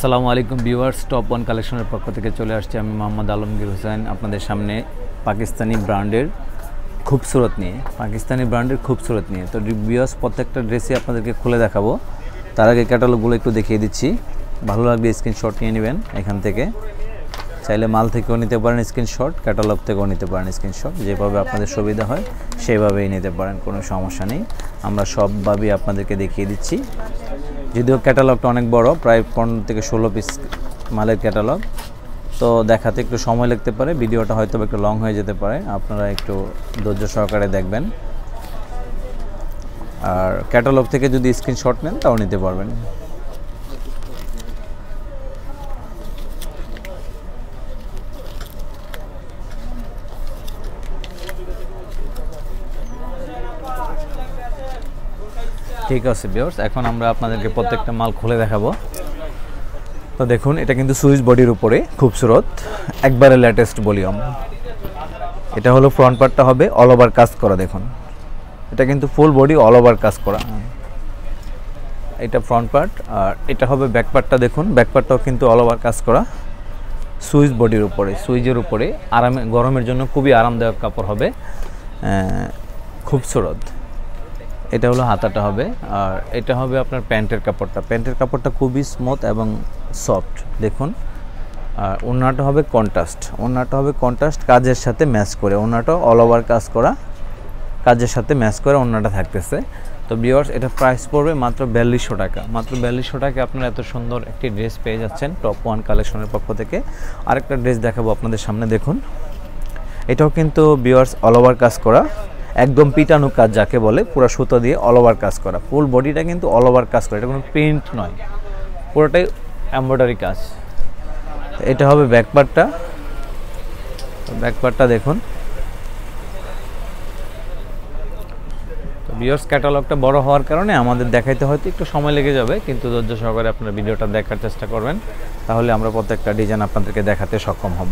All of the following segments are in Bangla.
আসসালামু আলাইকুম ভিউয়ার্স টপ ওয়ান কালেকশনের পক্ষ থেকে চলে আসছি আমি মোহাম্মদ আলমগীর হোসেন, আপনাদের সামনে পাকিস্তানি ব্র্যান্ডের খুবসুরত নিয়ে, পাকিস্তানি ব্র্যান্ডের খুবসুরত নিয়ে। তো ভিউয়ার্স, প্রত্যেকটা ড্রেসই আপনাদেরকে খুলে দেখাবো। তার আগে ক্যাটালগুলো একটু দেখিয়ে দিচ্ছি। ভালো লাগলে স্ক্রিনশট নিয়ে নেবেন এখান থেকে। চাইলে মাল থেকেও নিতে পারেন স্ক্রিনশট ক্যাটালগ থেকেও নিতে পারেন স্ক্রিনশট যেভাবে আপনাদের সুবিধা হয় সেইভাবেই নিতে পারেন, কোনো সমস্যা নেই। আমরা সবভাবেই আপনাদেরকে দেখিয়ে দিচ্ছি। যদিও ক্যাটালগটা অনেক বড়, প্রায় পনেরো থেকে ষোলো পিস মালের ক্যাটালগ তো দেখাতে একটু সময় লাগতে পারে, ভিডিওটা হয়তো একটু লং হয়ে যেতে পারে, আপনারা একটু ধৈর্য সহকারে দেখবেন। আর ক্যাটালগ থেকে যদি স্ক্রিনশট নেন, তাও নিতে পারবেন। ঠিক আছে বিয়ার্স এখন আমরা আপনাদেরকে প্রত্যেকটা মাল খুলে দেখাবো। তো দেখুন, এটা কিন্তু সুইচ বডির উপরে, খুবসুরত, একবারে লেটেস্ট ভলিউম এটা হলো ফ্রন্ট পার্টটা হবে অল ওভার কাজ করা, দেখুন। এটা কিন্তু ফুল বডি অল ওভার কাজ করা। এটা ফ্রন্ট পার্ট আর এটা হবে ব্যাক পার্টটা দেখুন। ব্যাক পার্টটাও কিন্তু অল ওভার কাজ করা। সুইচ বডির উপরে সুইচের উপরে। আরামে, গরমের জন্য খুবই আরামদায়ক কাপড় হবে। খুবসুরত। এটা হলো হাতাটা হবে, আর এটা হবে আপনার প্যান্টের কাপড়টা। প্যান্টের কাপড়টা খুবই স্মুথ এবং সফট দেখুন। আর ওনাটা হবে কন্ট্রাস্ট ওনাটা হবে কন্ট্রাস্ট কাজের সাথে ম্যাচ করে। ওনাটা অল ওভার কাজ করা, কাজের সাথে ম্যাচ করে ওনাটা থাকতেছে। তো বিয়ার্স এটা প্রাইস পড়বে মাত্র বিয়াল্লিশশো টাকা। মাত্র বিয়াল্লিশশো টাকা আপনারা এত সুন্দর একটি ড্রেস পেয়ে যাচ্ছেন টপ ওয়ান কালেকশনের পক্ষ থেকে। আরেকটা ড্রেস দেখাবো আপনাদের সামনে, দেখুন। এটাও কিন্তু বিয়ার্স অল ওভার কাজ করা। একদম পিটানো কাজ যাকে বলে, পুরো সুতো দিয়ে অল ওভার কাজ করা। ফুল বডিটা কিন্তু অল ওভার কাজ করা। এটা কোনো প্রিন্ট নয়। পুরোটাই এমব্রয়ডারি কাজ। এটা হবে ব্যাকপার্টটা ব্যাকপার্টটা দেখুন। বিয়ার্স ক্যাটালগটা বড় হওয়ার কারণে আমাদের দেখাইতে হয়তো একটু সময় লেগে যাবে, কিন্তু ধৈর্য সহকারে আপনারা ভিডিওটা দেখার চেষ্টা করবেন। তাহলে আমরা প্রত্যেকটা ডিজাইন আপনাদেরকে দেখাতে সক্ষম হব।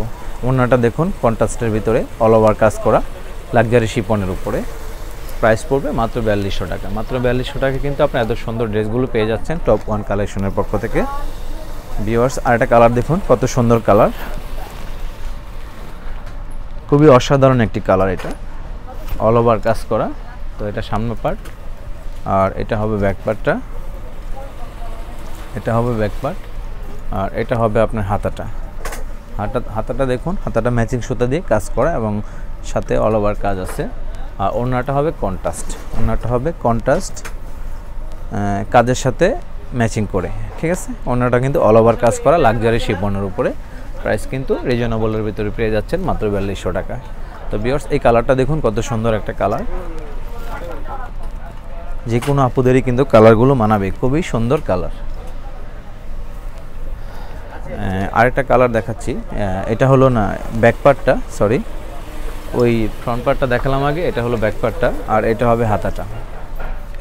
অন্যটা দেখুন কন্ট্রাস্টের ভিতরে অল ওভার কাজ করা। লাক্সারি শিপনের উপরে। প্রাইস পড়বে মাত্র বিয়াল্লিশশো টাকা। মাত্র বিয়াল্লিশশো টাকা কিন্তু আপনি এত সুন্দর ড্রেসগুলো পেয়ে যাচ্ছেন টপ ওয়ান কালেকশনের পক্ষ থেকে। ভিওয়ার্স আর একটা কালার দেখুন, কত সুন্দর কালার খুবই অসাধারণ একটি কালার এটা। অল ওভার কাজ করা। তো এটা সামনে পার্ট আর এটা হবে ব্যাক পার্টটা এটা হবে ব্যাক পার্ট আর এটা হবে আপনার হাতাটা। হাতা হাতাটা দেখুন, হাতাটা ম্যাচিং সুতা দিয়ে কাজ করা এবং সাথে অল ওভার কাজ আছে। আর ওনাটা হবে কন্ট্রাস্ট ওনাটা হবে কন্ট্রাস্ট কাজের সাথে ম্যাচিং করে, ঠিক আছে? ওনাটা কিন্তু অল ওভার কাজ করা লাক্সারি শিপনের উপরে। প্রাইস কিন্তু রিজনেবলের ভিতরে পেয়ে যাচ্ছেন মাত্র বিয়াল্লিশশো টাকা। তো বিয়ার্স এই কালারটা দেখুন, কত সুন্দর একটা কালার যে কোনো আপুদেরই কিন্তু কালারগুলো মানাবে, খুবই সুন্দর কালার আরেকটা কালার দেখাচ্ছি। এটা হলো না ব্যাক পার্টটা সরি ওই ফ্রন্ট পার্টটা দেখালাম আগে, এটা হলো ব্যাক পার্টটা আর এটা হবে হাতাটা।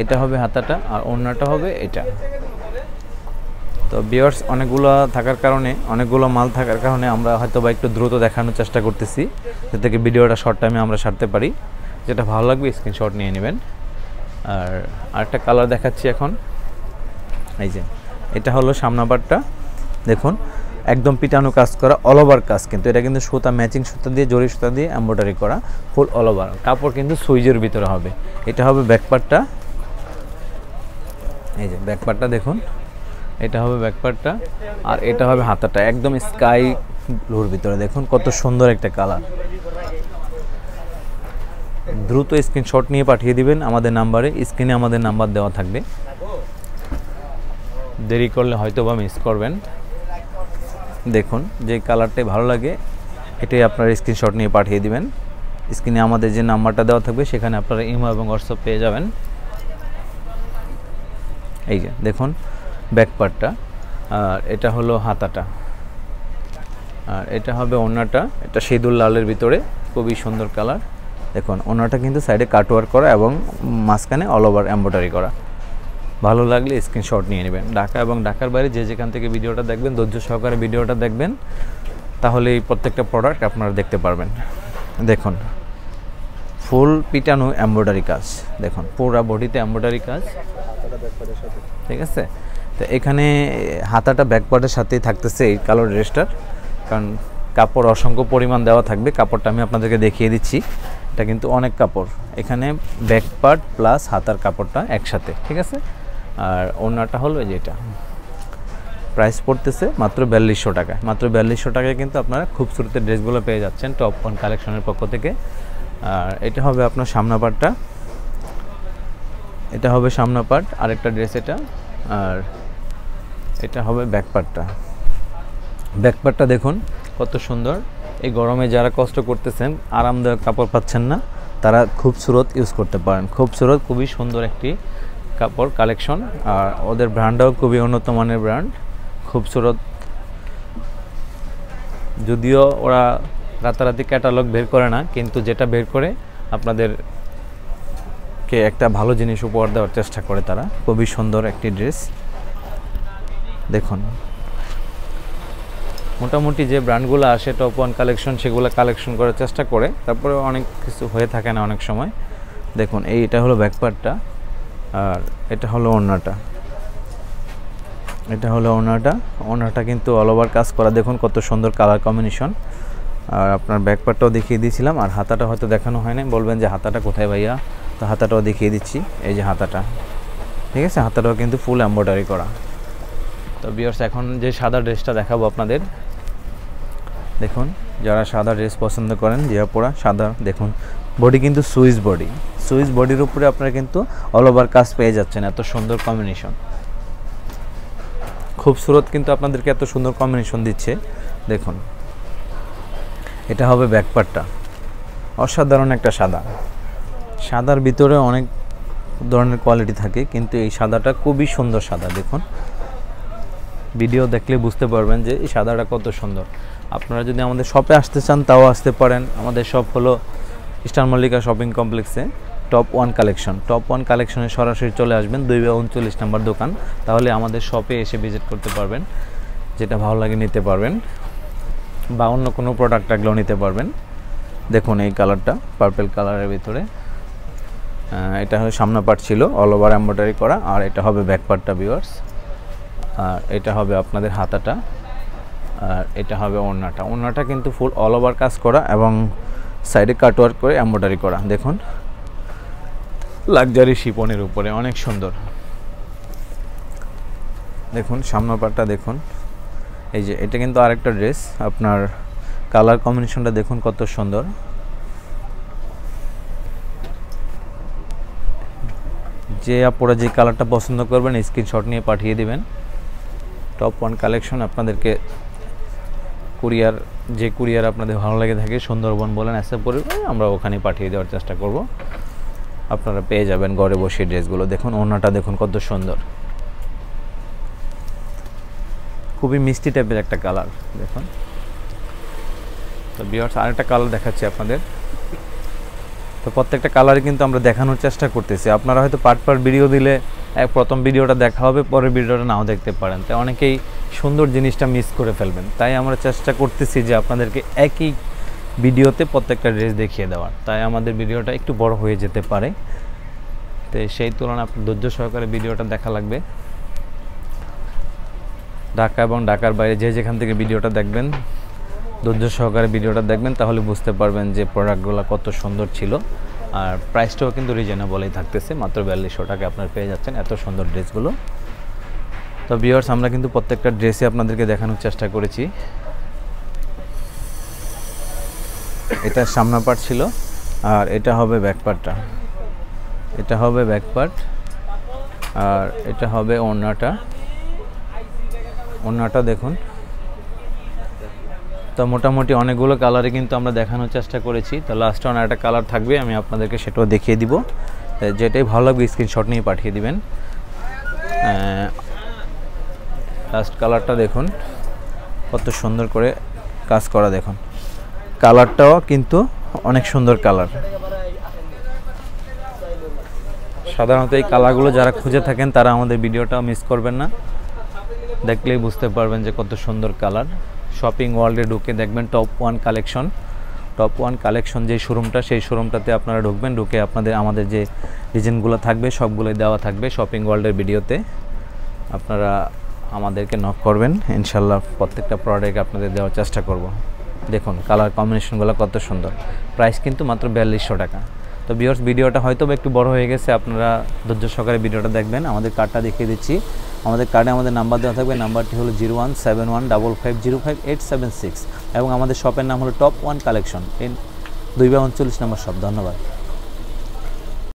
এটা হবে হাতাটা, আর অন্যটা হবে এটা। তো বিয়ার্স অনেকগুলো থাকার কারণে, অনেকগুলো মাল থাকার কারণে আমরা হয়তো বা একটু দ্রুত দেখানোর চেষ্টা করতেছি থেকে ভিডিওটা শর্ট টাইমে আমরা সারতে পারি। যেটা ভালো লাগবে স্ক্রিনশট নিয়ে নেবেন। আর আরেকটা কালার দেখাচ্ছি এখন। এই যে, এটা হলো সামনা পার্টটা দেখুন একদম পিটানো কাজ করা অল ওভার কাজ কিন্তু। এটা কিন্তু সুতা ম্যাচিং সুতা দিয়ে, জরি সুতা দিয়ে এম্ব্রয়ডারি করা ফুল অল ওভার কাপড় কিন্তু সুইজের ভিতরে হবে। এটা হবে ব্যাকপার্টটা এই যে ব্যাকপার্টটা দেখুন। এটা হবে ব্যাকপার্টটা আর এটা হবে হাতাটা। একদম স্কাই ব্লুর ভিতরে। দেখুন কত সুন্দর একটা কালার দ্রুত স্ক্রিনশট নিয়ে পাঠিয়ে দিবেন আমাদের নাম্বারে। স্ক্রিনে আমাদের নাম্বার দেওয়া থাকবে। দেরি করলে হয়তো বা মিস করবেন। দেখুন যে কালারটাই ভালো লাগে, এটাই আপনারা স্ক্রিনশট নিয়ে পাঠিয়ে দিবেন। স্ক্রিনে আমাদের যে নাম্বারটা দেওয়া থাকবে, সেখানে আপনারা ইমো এবং হোয়াটসঅ্যাপ পেয়ে যাবেন। এই যে, দেখুন ব্যাক পার্টটা আর এটা হলো হাতাটা। আর এটা হবে ওনাটা এটা সিঁদুর লালের ভিতরে, খুবই সুন্দর কালার। দেখুন ওনাটা কিন্তু সাইডে কাটওয়ার করা এবং মাঝখানে অল ওভার এম্ব্রয়ডারি করা। ভালো লাগলে স্ক্রিনশট নিয়ে নেবেন। ঢাকা এবং ঢাকার বাইরে যে যেখান থেকে ভিডিওটা দেখবেন, ধৈর্য সহকারে ভিডিওটা দেখবেন তাহলে এই প্রত্যেকটা প্রোডাক্ট আপনারা দেখতে পারবেন। দেখুন ফুল পিটানো এমব্রয়ডারি কাজ। দেখুন, পুরা বডিতে এমব্রয়ডারি কাজ। ঠিক আছে? তো এখানে হাতাটা ব্যাকপার্টের সাথেই থাকতেছে এই কালো ড্রেসটার কারণ কাপড় অসংখ্য পরিমাণ দেওয়া থাকবে। কাপড়টা আমি আপনাদেরকে দেখিয়ে দিচ্ছি। এটা কিন্তু অনেক কাপড়। এখানে ব্যাক পার্ট প্লাস হাতার কাপড়টা একসাথে। ঠিক আছে? আর ওনাটা হলো এই যে এটা। প্রাইস পড়তেছে মাত্র বিয়াল্লিশশো টাকা মাত্র বিয়াল্লিশশো টাকায় কিন্তু আপনারা খুবসুরতের ড্রেসগুলো পেয়ে যাচ্ছেন টপ ওয়ান কালেকশনের পক্ষ থেকে। আর এটা হবে আপনার সামনা পার্টটা এটা হবে সামনা পার্ট আরেকটা ড্রেস এটা। আর এটা হবে ব্যাক পার্টটা ব্যাক পার্টটা দেখুন, কত সুন্দর। এই গরমে যারা কষ্ট করতেছেন, আরামদায়ক কাপড় পাচ্ছেন না, তারা খুব সুরত ইউজ করতে পারেন। খুব সুরত খুবই সুন্দর একটি কাপড় কালেকশন, আর ওদের ব্র্যান্ডটাও খুবই উন্নত মানের ব্র্যান্ড খুবসুরত যদিও ওরা রাতারাতি ক্যাটালগ বের করে না, কিন্তু যেটা বের করে আপনাদের কে একটা ভালো জিনিস উপহার দেওয়ার চেষ্টা করে তারা। খুবই সুন্দর একটি ড্রেস। দেখুন। মোটামুটি যে ব্র্যান্ডগুলো আসে টপ ওয়ান কালেকশন সেগুলো কালেকশন করার চেষ্টা করে। তারপরে অনেক কিছু হয়ে থাকে না অনেক সময়। দেখুন এই এটা হলো ব্যাকপার্টটা আর এটা হলো ওড়নাটা এটা হলো ওড়নাটা ওড়নাটা কিন্তু অল ওভার কাজ করা। দেখুন কত সুন্দর কালার কম্বিনেশন আর আপনার ব্যাকপার্টটাও দেখিয়ে দিয়েছিলাম। আর হাতাটা হয়তো দেখানো হয় না বলবেন যে হাতাটা কোথায় ভাইয়া? তো হাতাটাও দেখিয়ে দিচ্ছি। এই যে হাতাটা। ঠিক আছে? হাতাটাও কিন্তু ফুল এম্ব্রয়ডারি করা। তো বিয়ার্স এখন যে সাদা ড্রেসটা দেখাবো আপনাদের। দেখুন, যারা সাদা ড্রেস পছন্দ করেন যে পরা সাদা, দেখুন। বডি কিন্তু সুইস বডি সুইস বডির উপরে আপনারা কিন্তু অল ওভার কাজ পেয়ে যাচ্ছেন, এত সুন্দর কম্বিনেশন খুবসুরত কিন্তু আপনাদেরকে এত সুন্দর কম্বিনেশন দিচ্ছে। দেখুন, এটা হবে ব্যাকপার্টটা অসাধারণ একটা সাদা। সাদার ভিতরে অনেক ধরনের কোয়ালিটি থাকে, কিন্তু এই সাদাটা খুবই সুন্দর সাদা, দেখুন। ভিডিও দেখলে বুঝতে পারবেন যে এই সাদাটা কত সুন্দর। আপনারা যদি আমাদের শপে আসতে চান, তাও আসতে পারেন। আমাদের শপ হলো স্টার মল্লিকা শপিং কমপ্লেক্সে top one collection. Top one কালেকশনে সরাসরি চলে আসবেন দুই বা উনচল্লিশ নাম্বার দোকান। তাহলে আমাদের শপে এসে ভিজিট করতে পারবেন, যেটা ভালো লাগে নিতে পারবেন, বা অন্য কোনো প্রোডাক্ট লাগলেও নিতে পারবেন। দেখুন এই কালারটা পার্পেল কালারের ভিতরে। এটা হলো সামনা পার্ট ছিল অল ওভার এম্ব্রয়ডারি করা, আর এটা হবে ব্যাক পার্টটা ভিউয়ার্স আর এটা হবে আপনাদের হাতাটা, আর এটা হবে ওড়নাটা। ওড়নাটা কিন্তু ফুল অল ওভার কাজ করা এবং সাইডে কাটওয়ার্ক করে এম্ব্রয়ডারি করা, দেখুন। লাক্সারি শিপনের উপরে, অনেক সুন্দর। দেখুন সামনা পাটটা দেখুন। এই যে, এটা কিন্তু আরেকটা ড্রেস আপনার কালার কম্বিনেশনটা দেখুন কত সুন্দর। যে আপনারা যে কালারটা পছন্দ করবেন স্ক্রিনশট নিয়ে পাঠিয়ে দিবেন। টপ ওয়ান কালেকশন আপনাদেরকে কুরিয়ার, যে কুরিয়ার আপনাদের ভালো লাগে থাকে, সুন্দরবন বলেন অ্যাসেপ্ট করে আমরা ওখানে পাঠিয়ে দেওয়ার চেষ্টা করব। আপনারা পেয়ে যাবেন ঘরে বসে ড্রেসগুলো। দেখুন ওনাটা দেখুন কত সুন্দর। খুবই মিষ্টি টাইপের একটা কালার, দেখুন। তো বিয়ার্স আরেকটা কালার দেখাচ্ছি আপনাদের। তো প্রত্যেকটা কালারই কিন্তু আমরা দেখানোর চেষ্টা করতেছি। আপনারা হয়তো পার্ট পার্ট ভিডিও দিলে প্রথম ভিডিওটা দেখা হবে, পরের ভিডিওটা নাও দেখতে পারেন। তাই অনেকেই সুন্দর জিনিসটা মিস করে ফেলবেন। তাই আমরা চেষ্টা করতেছি যে আপনাদেরকে একই ভিডিওতে প্রত্যেকটা ড্রেস দেখিয়ে দেওয়ার। তাই আমাদের ভিডিওটা একটু বড় হয়ে যেতে পারে। তো সেই তুলনায় আপনার ধৈর্য সহকারে ভিডিওটা দেখা লাগবে। ঢাকা এবং ঢাকার বাইরে যে যেখান থেকে ভিডিওটা দেখবেন, ধৈর্য সহকারে ভিডিওটা দেখবেন, তাহলে বুঝতে পারবেন যে প্রোডাক্টগুলো কত সুন্দর ছিল। আর প্রাইসটাও কিন্তু রিজনেবলই থাকতেছে। মাত্র বিয়াল্লিশশো টাকা আপনার পেয়ে যাচ্ছেন এত সুন্দর ড্রেসগুলো। তো বিয়ার্স আমরা কিন্তু প্রত্যেকটা ড্রেসে আপনাদেরকে দেখানোর চেষ্টা করেছি। এটা সামনা পার্ট ছিল, আর এটা হবে ব্যাক পার্টটা এটা হবে ব্যাক পার্ট আর এটা হবে ওড়নাটা। ওড়নাটা দেখুন। তো মোটামুটি অনেকগুলো কালারে কিন্তু আমরা দেখানোর চেষ্টা করেছি। তো লাস্টে অনেক একটা কালার থাকবে, আমি আপনাদেরকে সেটাও দেখিয়ে দিব। যেটাই ভালো লাগবে স্ক্রিনশট নিয়ে পাঠিয়ে দিবেন। লাস্ট কালারটা দেখুন, কত সুন্দর করে কাজ করা দেখুন। কালারটাও কিন্তু অনেক সুন্দর কালার। সাধারণত এই কালারগুলো যারা খুঁজে থাকেন, তারা আমাদের ভিডিওটা মিস করবেন না। দেখলেই বুঝতে পারবেন যে কত সুন্দর কালার। শপিং ওয়ার্ল্ডে ঢুকে দেখবেন top one collection top one collection যে শোরুমটা সেই শোরুমটাতে আপনারা ঢুকবেন, ঢুকে আপনাদের, আমাদের যে ডিজাইনগুলো থাকবে, সবগুলোই দেওয়া থাকবে শপিং ওয়ার্ল্ডের ভিডিওতে। আপনারা আমাদেরকে নক করবেন ইনশাল্লাহ প্রত্যেকটা প্রোডাক্ট আপনাদের দেওয়ার চেষ্টা করব। দেখুন কালার কম্বিনেশনগুলো কত সুন্দর। প্রাইস কিন্তু মাত্র বিয়াল্লিশশো টাকা। তো বিয়ার্স ভিডিওটা হয়তো একটু বড় হয়ে গেছে, আপনারা ধৈর্য সহকারে ভিডিওটা দেখবেন। আমাদের কার্ডটা দেখিয়ে দিচ্ছি। আমাদের কার্ডে আমাদের নাম্বার দেওয়া থাকবে নাম্বারটি হলো zero one seven one double five zero five eight seven six এবং আমাদের শপের নাম হলো টপ ওয়ান কালেকশন দুই বা উনচল্লিশ নম্বর শপ ধন্যবাদ।